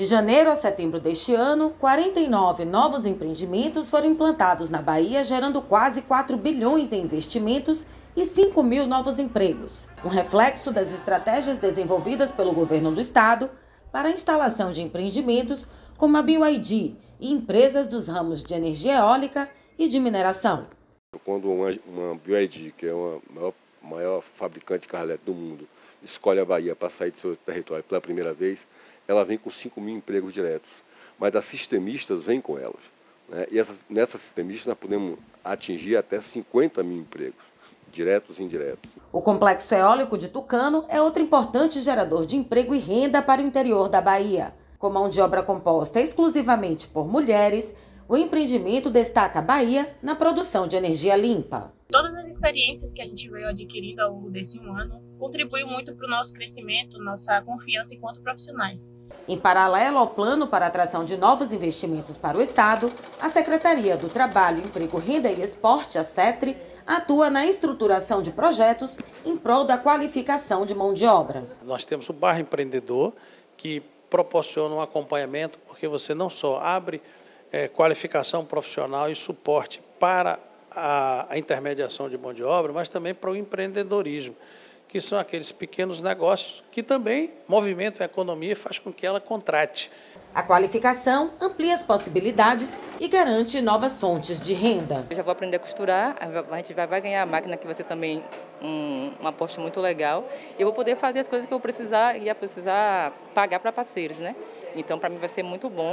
De janeiro a setembro deste ano, 49 novos empreendimentos foram implantados na Bahia, gerando quase 4 bilhões em investimentos e 5 mil novos empregos. Um reflexo das estratégias desenvolvidas pelo governo do estado para a instalação de empreendimentos como a BYD e empresas dos ramos de energia eólica e de mineração. Quando uma, uma BYD, que é a maior, maior fabricante de carro do mundo, escolhe a Bahia para sair do seu território pela primeira vez, ela vem com 5 mil empregos diretos. Mas as sistemistas vêm com elas. Né? E essas, nessas sistemistas nós podemos atingir até 50 mil empregos, diretos e indiretos. O complexo eólico de Tucano é outro importante gerador de emprego e renda para o interior da Bahia. Com mão de obra composta exclusivamente por mulheres, o empreendimento destaca a Bahia na produção de energia limpa. Todas as experiências que a gente veio adquirindo ao longo desse um ano contribuiu muito para o nosso crescimento, nossa confiança enquanto profissionais. Em paralelo ao plano para a atração de novos investimentos para o Estado, a Secretaria do Trabalho, Emprego, Renda e Esporte, a CETRE, atua na estruturação de projetos em prol da qualificação de mão de obra. Nós temos o Barra Empreendedor, que proporciona um acompanhamento, porque você não só abre é, qualificação profissional e suporte para a, a intermediação de mão de obra, mas também para o empreendedorismo, que são aqueles pequenos negócios que também movimentam a economia e faz com que ela contrate. A qualificação amplia as possibilidades e garante novas fontes de renda. Eu já vou aprender a costurar, a gente vai, vai ganhar a máquina que você também um, uma aposta muito legal. E eu vou poder fazer as coisas que eu precisar ia precisar pagar para parceiros, né? Então para mim vai ser muito bom.